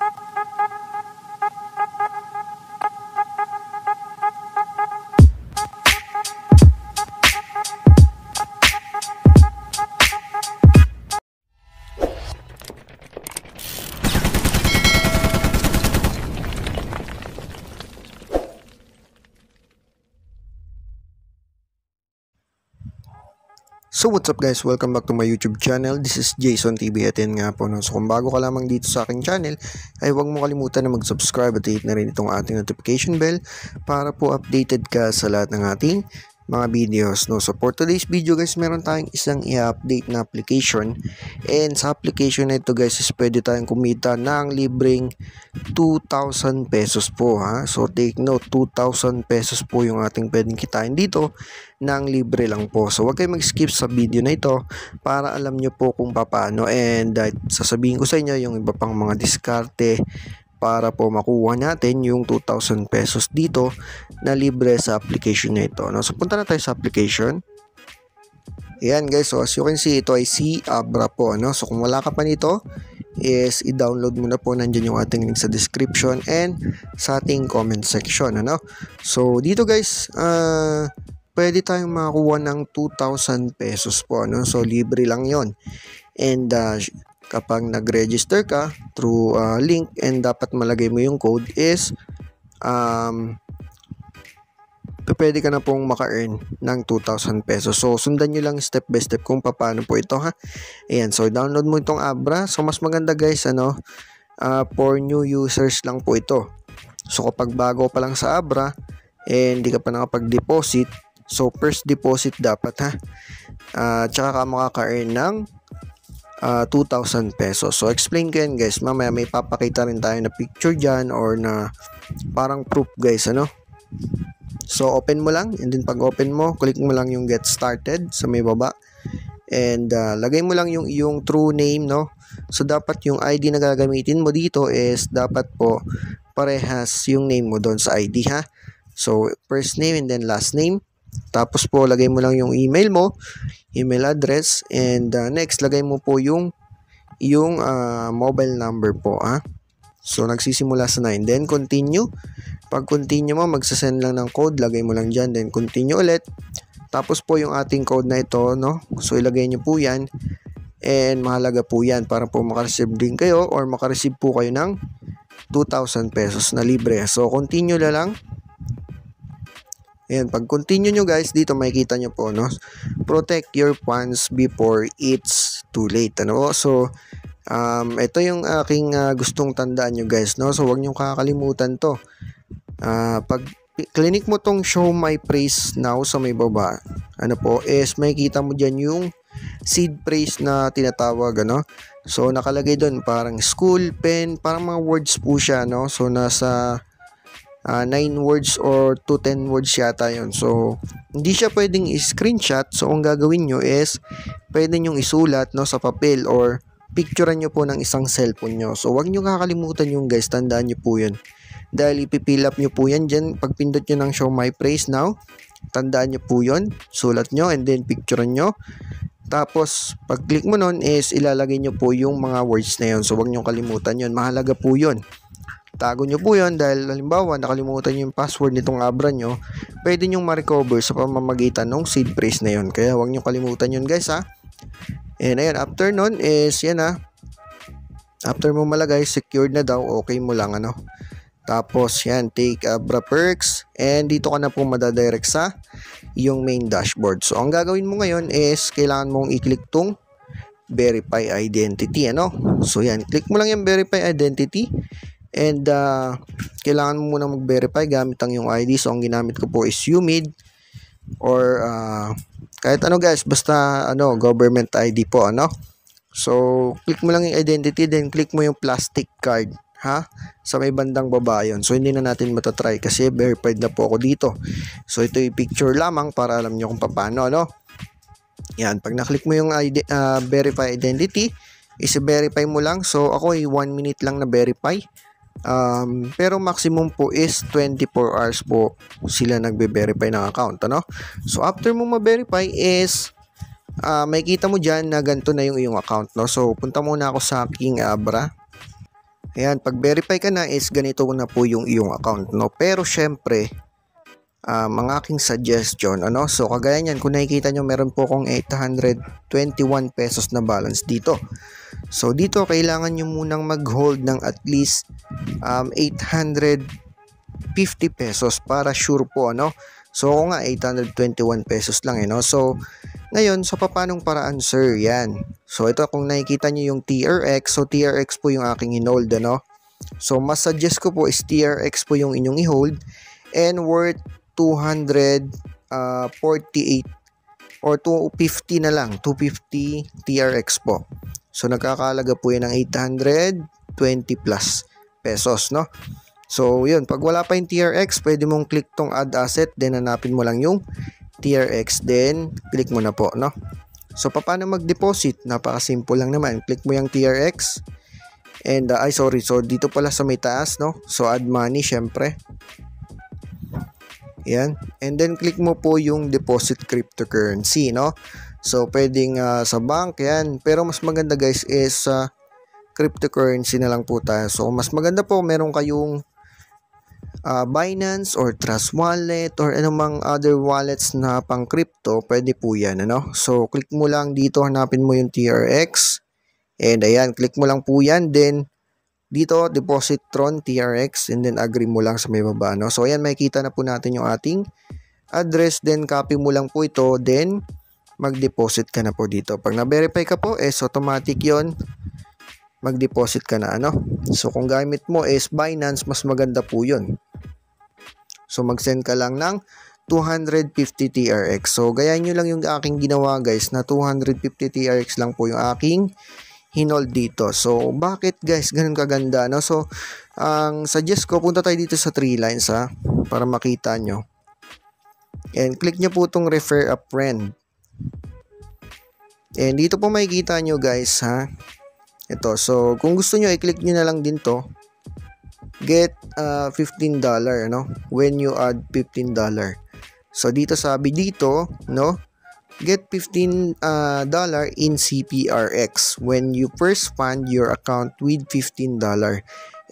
you So what's up guys, welcome back to my YouTube channel. This is Jason TV at yan nga po. No? So kung bago ka lamang dito sa aking channel, ay huwag mo kalimutan na mag-subscribe at hit na rin itong ating notification bell para po updated ka sa lahat ng ating mga videos no? So for today's video guys meron tayong isang i-update na application. And sa application na ito guys is pwede tayong kumita ng libreng 2,000 pesos po ha? So take note 2,000 pesos po yung ating pwedeng kitain dito ng libre lang po. So wag kayong mag-skip sa video na ito para alam nyo po kung paano and uh, sasabihin ko sa inyo yung iba pang mga diskarte para po makuha natin yung 2,000 pesos dito na libre sa application na ito. No? So punta na tayo sa application. Ayan guys, so as you can see, ito ay si Abra po. No? So kung wala ka pa nito, is i-download mo na po nandiyan yung ating link sa description and sa ating comment section. Ano? So dito guys, uh, pwede tayong makakuha ng 2,000 pesos po. No? So libre lang yon And uh, kapag nag-register ka through uh, link and dapat malagay mo yung code is um, pwede ka na pong maka-earn ng 2,000 pesos. So, sundan nyo lang step by step kung paano po ito ha. Ayan, so download mo itong Abra. So, mas maganda guys, ano, uh, for new users lang po ito. So, kapag bago pa lang sa Abra, eh, hindi ka pa nakapag-deposit, so first deposit dapat ha. Uh, tsaka ka makaka-earn ng uh, ah, 2,000 pesos. So, explain ko yan guys. Mamaya may papakita rin tayo na picture dyan or na parang proof guys, ano? So, open mo lang and then pag open mo, click mo lang yung get started sa may baba. And uh, lagay mo lang yung yung true name, no? So, dapat yung ID na gagamitin mo dito is dapat po parehas yung name mo doon sa ID, ha? So, first name and then last name. Tapos po, lagay mo lang yung email mo, email address, and uh, next, lagay mo po yung, yung uh, mobile number po, ha? So, nagsisimula sa 9. Then, continue. Pag continue mo, magsasend lang ng code, lagay mo lang dyan, then continue ulit. Tapos po yung ating code na ito, no? So, ilagay nyo po yan. And mahalaga po yan para po makareceive din kayo or makareceive po kayo ng 2,000 pesos na libre. So, continue na lang. Ayan, pag continue nyo guys, dito makikita nyo po, no? Protect your funds before it's too late, ano? So, um, ito yung aking uh, gustong tandaan nyo guys, no? So, wag nyo kakalimutan to. Uh, pag clinic mo tong show my praise now sa may baba, ano po, is makikita mo dyan yung seed praise na tinatawag, ano? So, nakalagay doon parang school, pen, parang mga words po siya, no? So, nasa uh, ah, 9 words or to 10 words yata yon So, hindi siya pwedeng i-screenshot. So, ang gagawin nyo is, pwede nyo isulat no, sa papel or picturean nyo po ng isang cellphone nyo. So, wag nyo kakalimutan yung guys, tandaan nyo po yun. Dahil ipipill up nyo po yan dyan, pag pindot nyo ng show my praise now, tandaan nyo po yun, sulat nyo and then picturean nyo. Tapos, pag click mo nun is ilalagay nyo po yung mga words na yun. So, wag nyo kalimutan yun. Mahalaga po yun. Tago nyo po yun dahil halimbawa nakalimutan nyo yung password nitong Abra nyo, pwede nyo ma-recover sa pamamagitan ng seed phrase na yun. Kaya huwag nyo kalimutan yun guys ha. And ayun, after nun is yan ha. After mo malagay, secured na daw, okay mo lang ano. Tapos yan, take Abra perks and dito ka na po madadirect sa yung main dashboard. So ang gagawin mo ngayon is kailangan mong i-click tong verify identity ano. So yan, click mo lang yung verify identity And uh, kailangan mo muna mag-verify gamit ang yung ID. So ang ginamit ko po is UMID or uh, kahit ano guys, basta ano, government ID po ano. So click mo lang yung identity then click mo yung plastic card ha sa may bandang baba yun. So hindi na natin matatry kasi verified na po ako dito. So ito yung picture lamang para alam nyo kung paano ano. Yan, pag na-click mo yung ID, uh, verify identity, is-verify mo lang. So ako ay 1 minute lang na verify. Um, pero maximum po is 24 hours po sila nagbe-verify ng account. Ano? So after mo ma-verify is uh, makikita mo dyan na ganito na yung iyong account. No? So punta muna ako sa aking Abra. Ayan, pag verify ka na is ganito na po yung iyong account, no? Pero syempre, um, ang aking suggestion, ano? So, kagaya niyan, kung nakikita nyo, meron po akong 821 pesos na balance dito. So, dito, kailangan nyo munang mag-hold ng at least um, 850 pesos para sure po, ano? So, ako nga, 821 pesos lang, eh, no? So, ngayon, sa papanong paraan, sir, yan. So, ito kung nakikita nyo yung TRX, so TRX po yung aking in-hold, ano? So, mas suggest ko po is TRX po yung inyong i-hold and worth 248 uh, or 250 na lang, 250 TRX po. So, nagkakalaga po yan ng 820 plus pesos, no? So, yun. Pag wala pa yung TRX, pwede mong click tong add asset, then hanapin mo lang yung TRX, then click mo na po, no? So, paano mag-deposit? Napaka-simple lang naman. Click mo yung TRX. And, uh, ay sorry, so dito pala sa may taas, no? So, add money, syempre. Yan. And then, click mo po yung deposit cryptocurrency, no? So, pwedeng uh, sa bank, yan. Pero mas maganda guys is uh, cryptocurrency na lang po tayo. So, mas maganda po, meron kayong uh, Binance or Trust Wallet or anumang other wallets na pang crypto, pwede po yan. Ano? So, click mo lang dito, hanapin mo yung TRX. And ayan, click mo lang po yan. Then, dito, deposit Tron TRX and then agree mo lang sa may baba. No? So, ayan, makikita na po natin yung ating address. Then, copy mo lang po ito. Then, mag-deposit ka na po dito. Pag na-verify ka po, is automatic yon mag-deposit ka na ano. So kung gamit mo is Binance, mas maganda po 'yun. So mag-send ka lang ng 250 TRX. So gayahin nyo lang yung aking ginawa guys na 250 TRX lang po yung aking hinold dito. So bakit guys ganun kaganda no? So ang suggest ko punta tayo dito sa 3 lines ha para makita nyo. And click nyo po itong refer a friend. And dito po makikita nyo guys ha ito. So, kung gusto nyo, i-click nyo na lang din to. Get uh, $15, no? When you add $15. So, dito sabi dito, no? Get $15 uh, dollar in CPRX when you first fund your account with $15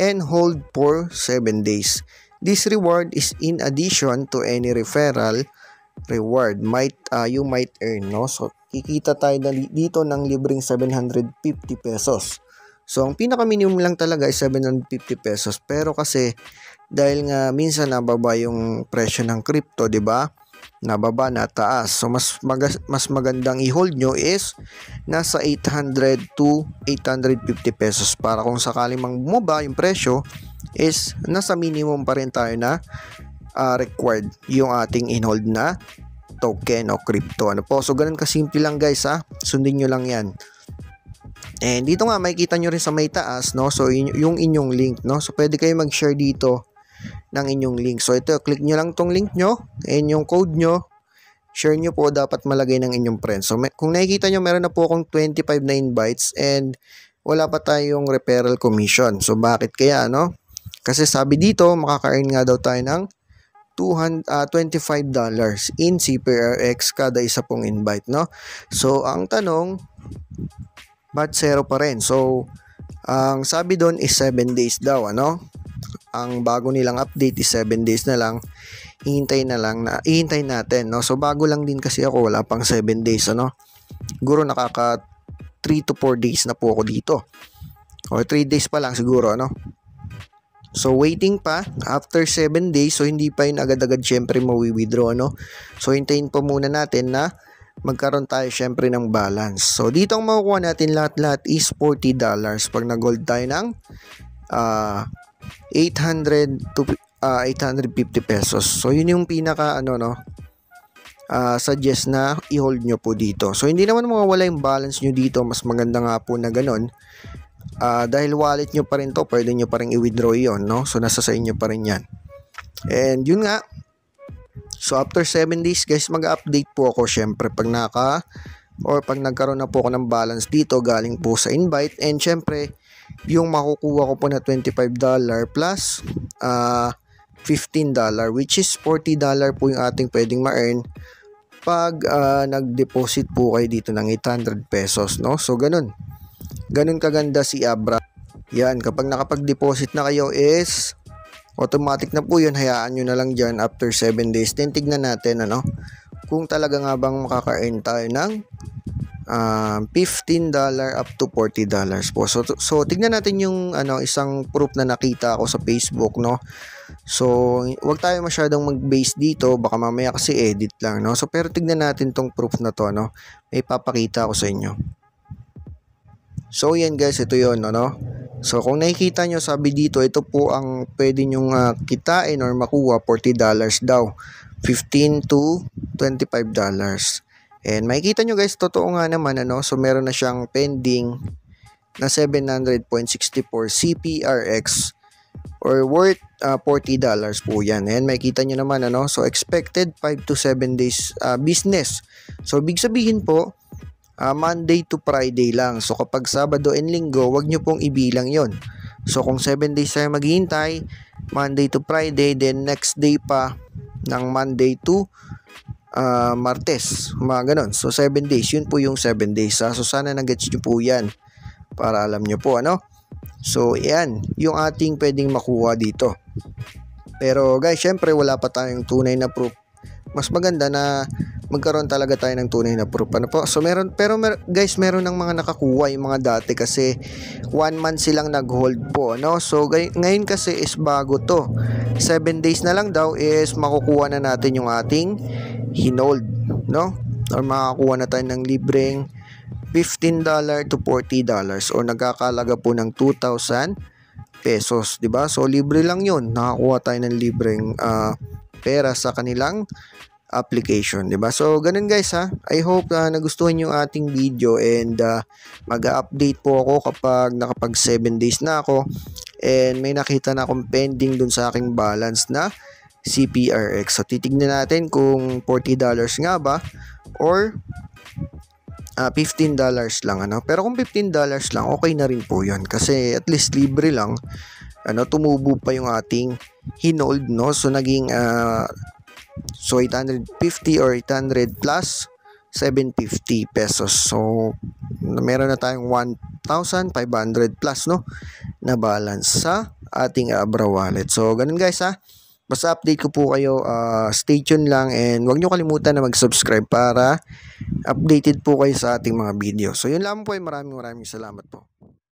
and hold for 7 days. This reward is in addition to any referral reward might uh, you might earn no so kikita tayo dito ng libreng 750 pesos. So, ang pinaka-minimum lang talaga ay 750 pesos. Pero kasi, dahil nga minsan nababa yung presyo ng crypto, di ba? Nababa na taas. So, mas, mag- mas magandang i-hold nyo is nasa 800 to 850 pesos. Para kung sakaling mang bumaba yung presyo, is nasa minimum pa rin tayo na uh, required yung ating in-hold na token o crypto. Ano po? So, ganun kasimple lang guys ha. Sundin nyo lang yan. And dito nga, makikita nyo rin sa may taas, no? So, yung inyong link, no? So, pwede kayo mag-share dito ng inyong link. So, ito, click nyo lang tong link nyo and yung code nyo, share nyo po dapat malagay ng inyong friend. So, may, kung nakikita nyo, meron na po akong 25 na invites and wala pa tayong referral commission. So, bakit kaya, no? Kasi sabi dito, makaka-earn nga daw tayo ng 200, uh, $25 in CPRX kada isa pong invite, no? So, ang tanong, ba't zero pa rin? So, ang sabi doon is 7 days daw, ano? Ang bago nilang update is 7 days na lang. Hihintay na lang na, ihintay natin, no? So, bago lang din kasi ako, wala pang 7 days, ano? Siguro nakaka 3 to 4 days na po ako dito. Or 3 days pa lang siguro, ano? So, waiting pa after 7 days. So, hindi pa yun agad-agad syempre mawi-withdraw, no? So, hintayin po muna natin na magkaroon tayo syempre ng balance. So, dito ang makukuha natin lahat-lahat is $40 pag nag-gold tayo ng uh, 800 to uh, 850 pesos. So, yun yung pinaka, ano, no? Uh, suggest na i-hold nyo po dito. So, hindi naman mawawala yung balance nyo dito. Mas maganda nga po na ganun uh, dahil wallet nyo pa rin to, pwede nyo pa rin i-withdraw yon no? So, nasa sa inyo pa rin yan. And yun nga, so after 7 days guys, mag-update po ako syempre pag naka or pag nagkaroon na po ako ng balance dito galing po sa invite and syempre yung makukuha ko po na $25 plus uh, $15 which is $40 po yung ating pwedeng ma-earn pag uh, nag-deposit po kayo dito ng 800 pesos no so ganun ganun kaganda si Abra Yan, kapag nakapag-deposit na kayo is automatic na po yun. Hayaan nyo na lang dyan after 7 days. Then tignan natin ano, kung talaga nga bang makaka-earn tayo ng uh, $15 up to $40 po. So, so tignan natin yung ano, isang proof na nakita ako sa Facebook, no? So, wag tayo masyadong mag-base dito, baka mamaya kasi edit lang, no? So, pero tignan natin tong proof na to, no? May papakita ako sa inyo. So, yan guys, ito yon no? So, kung nakikita nyo, sabi dito, ito po ang pwede nyong uh, kitain or makuha, $40 daw. 15 to $25. And makikita nyo guys, totoo nga naman, ano? So, meron na siyang pending na 700.64 CPRX or worth uh, $40 po yan. And makikita nyo naman, ano? So, expected 5 to 7 days uh, business. So, big sabihin po, uh, Monday to Friday lang. So kapag Sabado and Linggo, wag nyo pong ibilang yon. So kung 7 days tayo maghihintay, Monday to Friday, then next day pa ng Monday to uh, Martes, mga ganon. So 7 days, yun po yung 7 days. Ha? So sana nag-gets nyo po yan para alam nyo po ano. So yan, yung ating pwedeng makuha dito. Pero guys, syempre wala pa tayong tunay na proof. Mas maganda na magkaroon talaga tayo ng tunay na proof. Ano po? So meron pero mer, guys, meron ng mga nakakuha yung mga dati kasi one month silang nag-hold po, no? So gay, ngayon kasi is bago to. 7 days na lang daw is makukuha na natin yung ating hinold, no? Or makakuha na tayo ng libreng $15 to $40 or nagkakalaga po ng 2,000 pesos, 'di ba? So libre lang 'yon. Nakakuha tayo ng libreng uh, pera sa kanilang application, 'di ba? So ganun guys ha. I hope uh, nagustuhan niyo ating video and uh, mag-update po ako kapag nakapag 7 days na ako and may nakita na akong pending dun sa aking balance na CPRX. So titignan natin kung $40 nga ba or uh, $15 lang ano. Pero kung $15 lang, okay na rin po 'yon kasi at least libre lang ano tumubo pa yung ating hinold no so naging uh, So 850 or 800 plus 750 pesos. So meron na tayong 1,500 plus no na balance sa ating Abra wallet. So ganun guys ha. Basta update ko po kayo. Uh, stay tuned lang and huwag nyo kalimutan na mag-subscribe para updated po kayo sa ating mga video. So yun lang po maraming maraming salamat po.